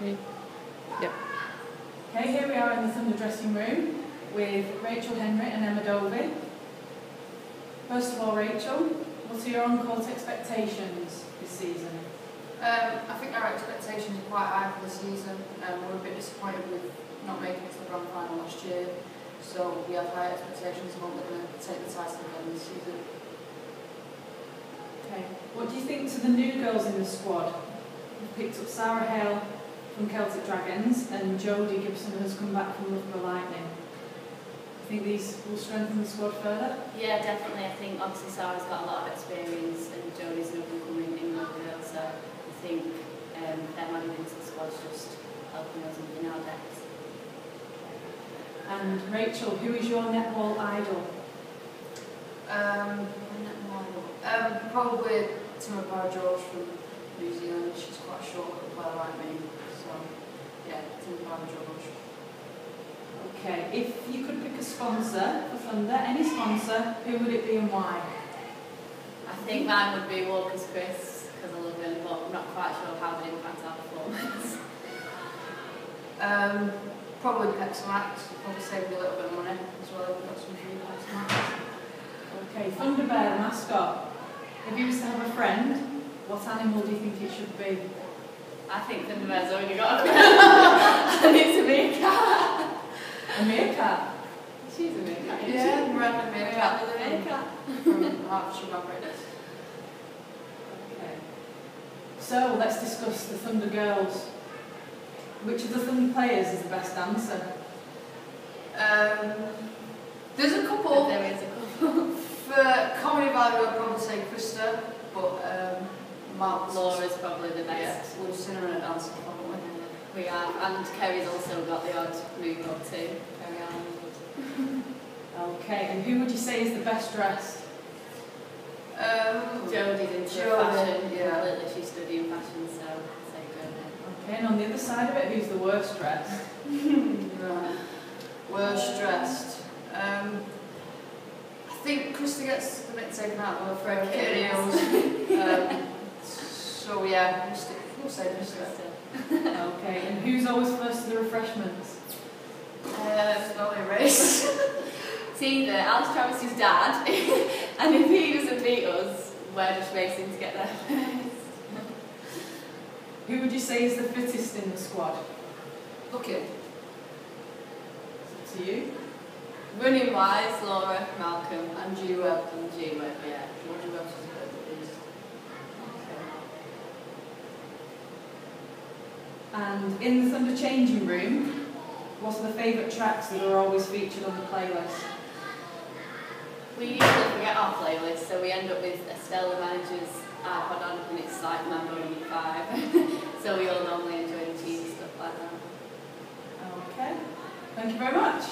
Me? Yep. Okay, here we are in the Thunder dressing room with Rachel Henry and Emma Dovey. First of all, Rachel, what are your on-court expectations this season? Um, I think our expectations are quite high for the season. Um, we're a bit disappointed with not making it to the grand final last year, so we have high expectations and we're going to take the title again this season. Okay, what do you think to the new girls in the squad? We've picked up Sara Hale from Celtic Dragons and Jodie Gibson has come back from Loughborough Lightning. I think these will strengthen the squad further? Yeah, definitely. I think obviously Sara's got a lot of experience and Jodie's an up and coming England girl, so I think um, them adding into the squad's just helping us in our depth. And Rachel, who is your netball idol? Um, netball. um, probably Timmy George from New Zealand. She's quite a short player like me, so yeah, Timmy George. Okay, if you could pick a sponsor for Thunder, any sponsor, who would it be and why? I think mine would be Walker's Chris because I love him, but I'm not quite sure how it impacts our performance. Um, probably Pepsi Max. Probably save me a little bit of money as well. We've got some free Pepsi Max. Okay, Thunder Bear, mascot. If you was to have a friend, what animal do you think it should be? I think the Thunder Bear's only got a and it's a meerkat. A meerkat. She's a meerkat. isn't Yeah, she? Miranda Meerkat Meerkat with a meerkat. from Hertfordshire Mavericks. Okay. So let's discuss the Thunder girls. Which of the Thunder players is the best dancer? Um, there's a But couple. there is a couple. For comedy value, I'd probably say Krista, but um, Mark's Laura's probably the Yeah, best. we've seen her in a dance, probably. We are, and Kerry's also got the odd move up too. Kerry Almond. Okay, and who would you say is the best dressed? Um, Jodie's into Jodie, fashion yeah. completely. She's studying fashion, so say Jodie. Okay, and on the other side of it, who's the worst dressed? right. Worst dressed. Um, I think Krista gets the bit taken out of her kids. um, so yeah, we'll, say Krista. Okay, and who's always first to the refreshments? Uh, not race. It's either Alice Travis's dad, and if he doesn't beat us, we're just racing to get there first. Who would you say is the fittest in the squad? it to you? Running wise, Laura, Malcolm, And G Web. and G Web, yeah. Georgia Web's is a bit is. And in the Thunder changing room, what are the favourite tracks that are always featured on the playlist? We usually forget our playlist, so we end up with Estelle the manager's iPod on, and it's like Mambo number five. so we all normally enjoy the tune stuff like that. Okay, thank you very much.